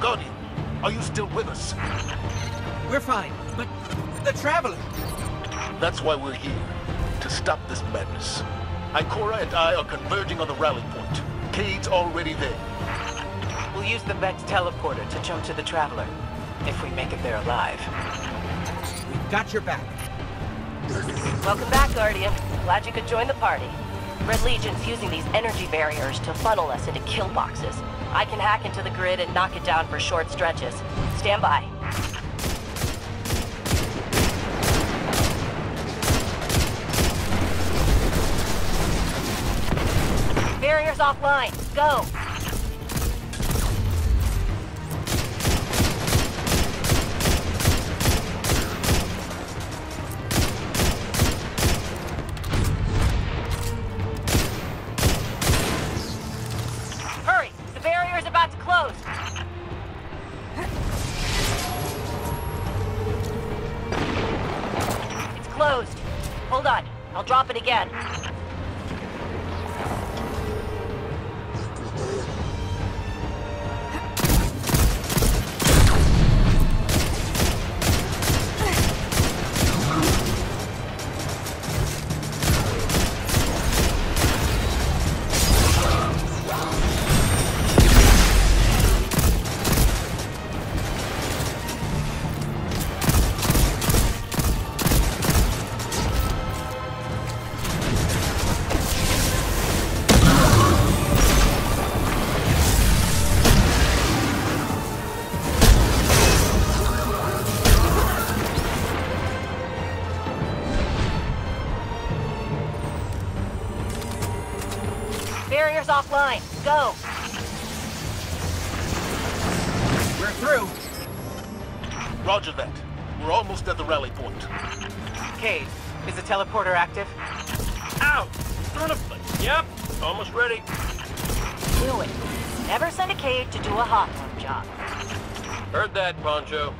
Guardian, are you still with us? We're fine, but the Traveler... That's why we're here. To stop this madness. Ikora and I are converging on the rally point. Cayde's already there. We'll use the Vex teleporter to jump to the Traveler. If we make it there alive. We've got your back. Welcome back, Guardian. Glad you could join the party. Red Legion's using these energy barriers to funnel us into kill boxes. I can hack into the grid and knock it down for short stretches. Stand by. Barriers offline. Go! Again. Barrier's offline. Go! We're through. Roger that. We're almost at the rally point. Cayde, is the teleporter active? Out! Son of a... Yep, almost ready. Do it. Never send a Cayde to do a Hawthorne job. Heard that, Poncho.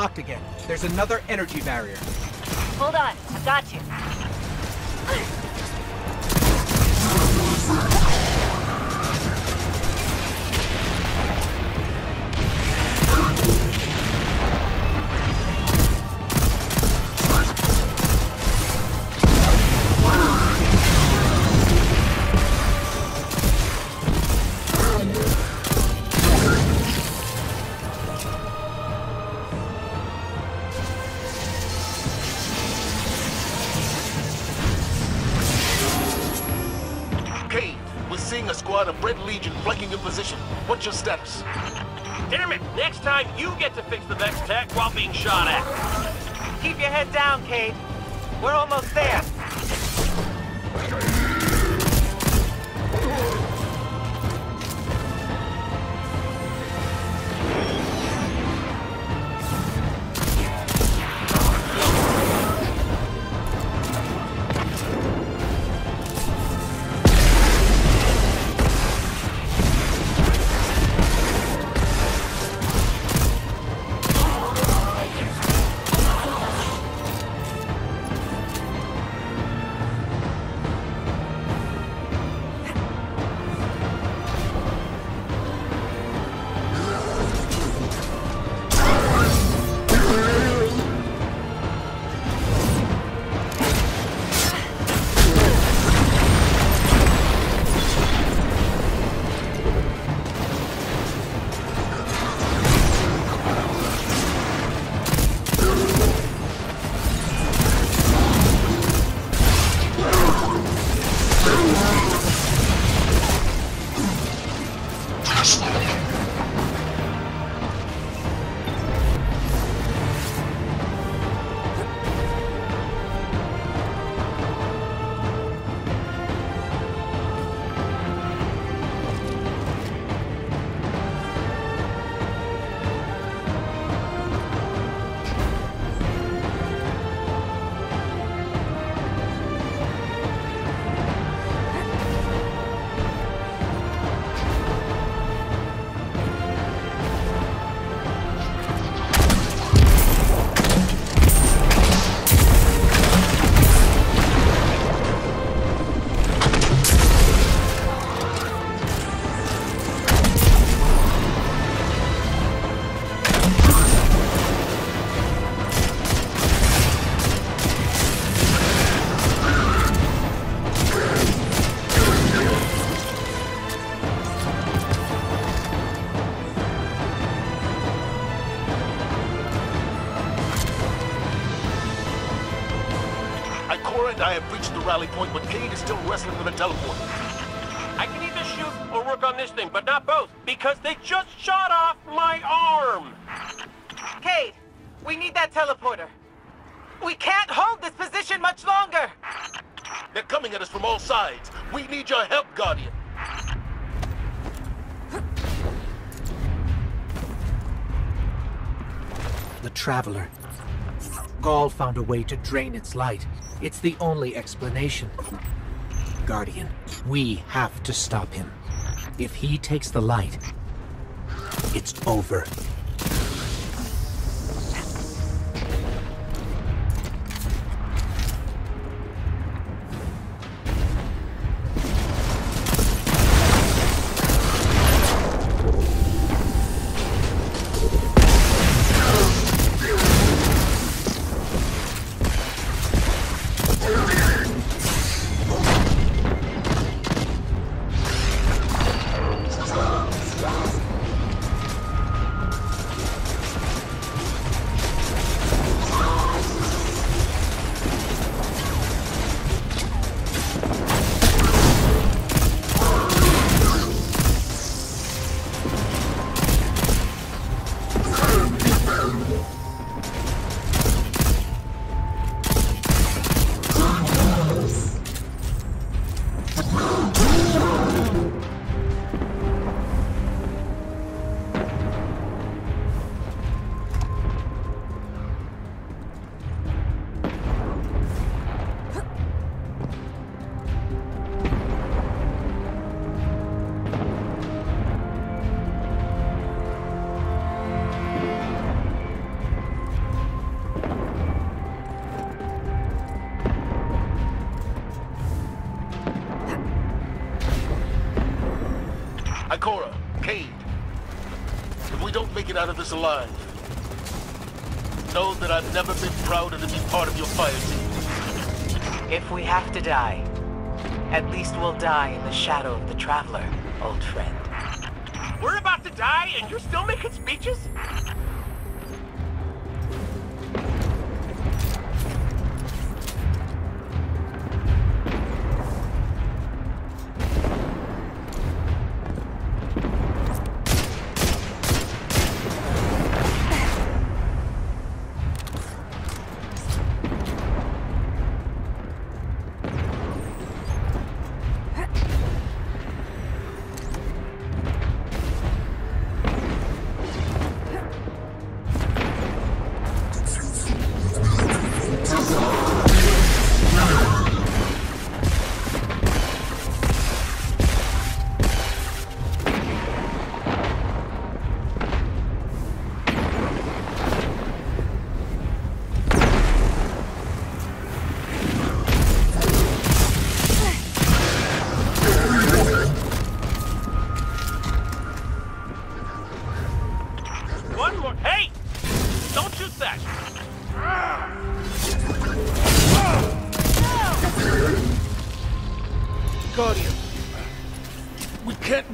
We're again. There's another energy barrier. Hold on. Ikora and I have reached the rally point, but Cayde is still wrestling with a teleporter. I can either shoot or work on this thing, but not both, because they just shot off my arm! Cayde, we need that teleporter. We can't hold this position much longer! They're coming at us from all sides. We need your help, Guardian. The Traveler. Ghaul found a way to drain its light. It's the only explanation. Guardian, we have to stop him. If he takes the light, it's over. Ikora, Cayde. If we don't make it out of this alive, know that I've never been prouder to be part of your fire team. If we have to die, at least we'll die in the shadow of the Traveler, old friend. We're about to die, and you're still making speeches?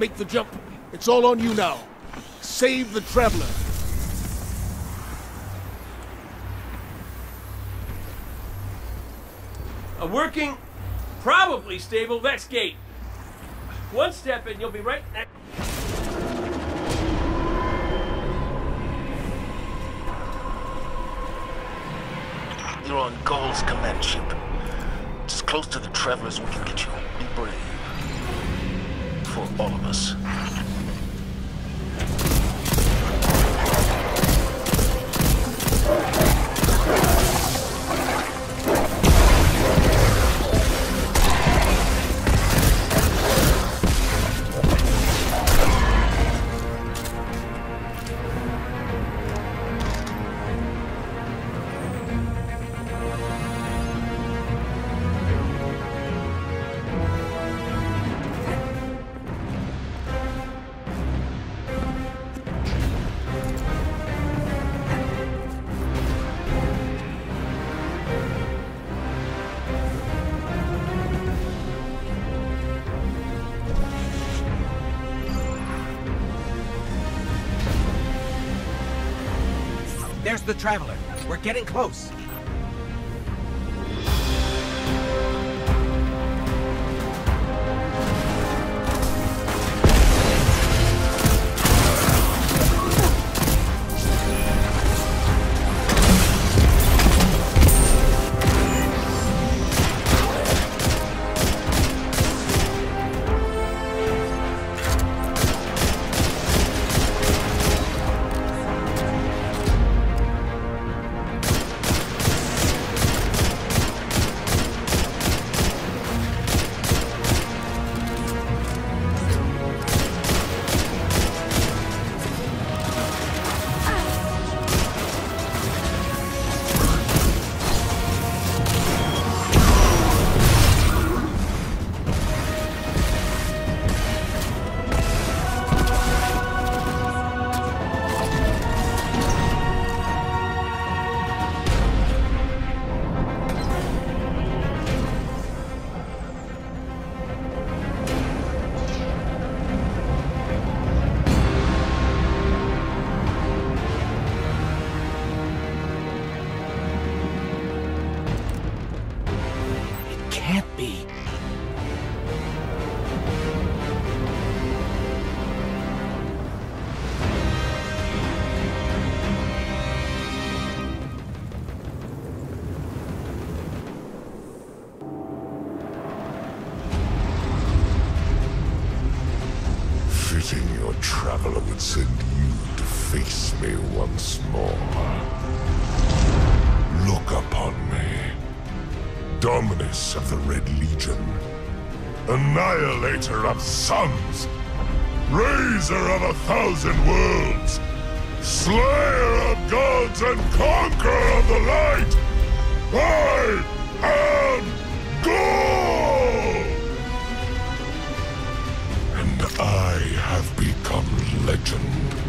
Make the jump. It's all on you now. Save the Traveler. A working, probably stable Vex gate. One step and you'll be right next. You're on Ghaul's command ship. It's as close to the Traveler as we can get you. Be brave. For all of us. The Traveler. We're getting close. Dominus of the Red Legion. Annihilator of suns. Raiser of a thousand worlds. Slayer of gods and conqueror of the light. I am God! And I have become legend.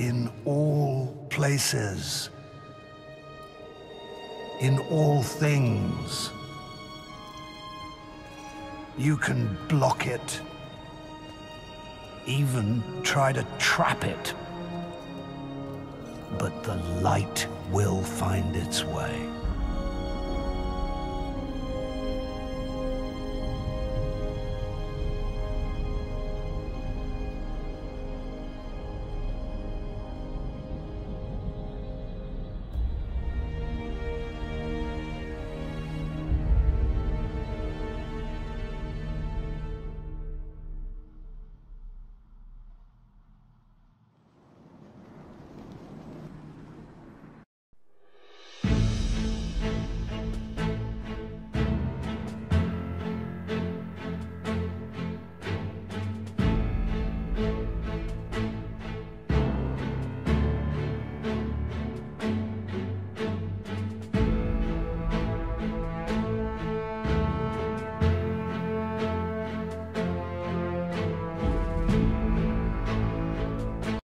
In all places, in all things. You can block it, even try to trap it. But the light will find its way.